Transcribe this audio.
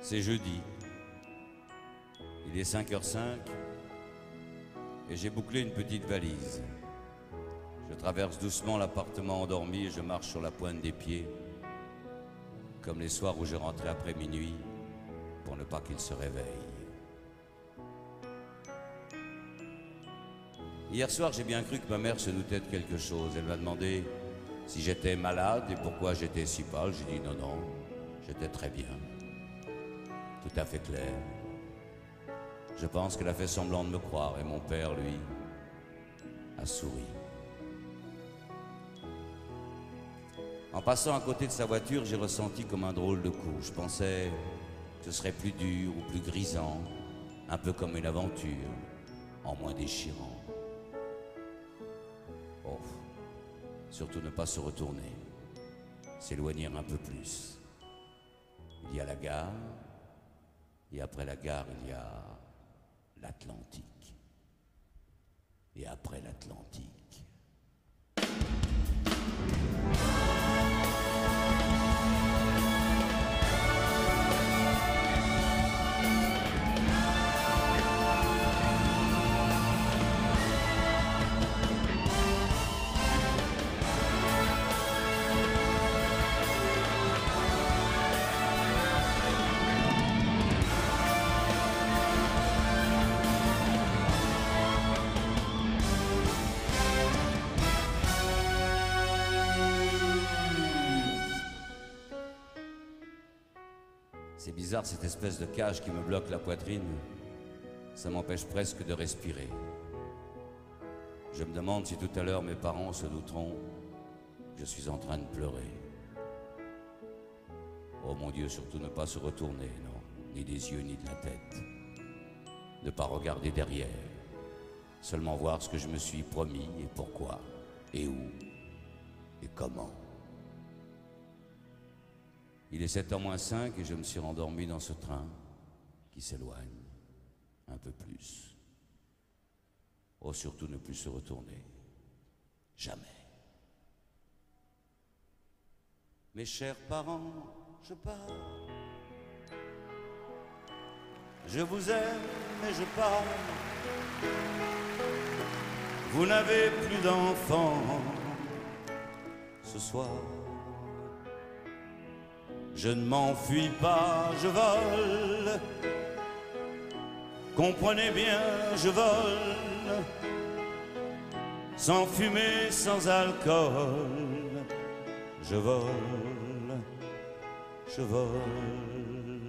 C'est jeudi. Il est 5h05 et j'ai bouclé une petite valise. Je traverse doucement l'appartement endormi et je marche sur la pointe des pieds, comme les soirs où je rentrais après minuit pour ne pas qu'il se réveille. Hier soir, j'ai bien cru que ma mère se doutait de quelque chose. Elle m'a demandé si j'étais malade et pourquoi j'étais si pâle. J'ai dit non, non, j'étais très bien. Tout à fait clair. Je pense qu'elle a fait semblant de me croire et mon père, lui, a souri. En passant à côté de sa voiture, j'ai ressenti comme un drôle de coup. Je pensais que ce serait plus dur ou plus grisant, un peu comme une aventure, en moins déchirant. Oh, surtout ne pas se retourner, s'éloigner un peu plus. Il y a la gare, et après la gare, il y a l'Atlantique. Et après l'Atlantique. C'est bizarre cette espèce de cage qui me bloque la poitrine. Ça m'empêche presque de respirer. Je me demande si tout à l'heure mes parents se douteront je suis en train de pleurer. Oh mon Dieu, surtout ne pas se retourner, non, ni des yeux ni de la tête. Ne pas regarder derrière. Seulement voir ce que je me suis promis et pourquoi, et où, et comment. Il est 7h moins 5 et je me suis rendormi dans ce train qui s'éloigne un peu plus. Oh, surtout ne plus se retourner. Jamais. Mes chers parents, je pars. Je vous aime et je pars. Vous n'avez plus d'enfants ce soir. Je ne m'enfuis pas, je vole. Comprenez bien, je vole. Sans fumée, sans alcool. Je vole, je vole.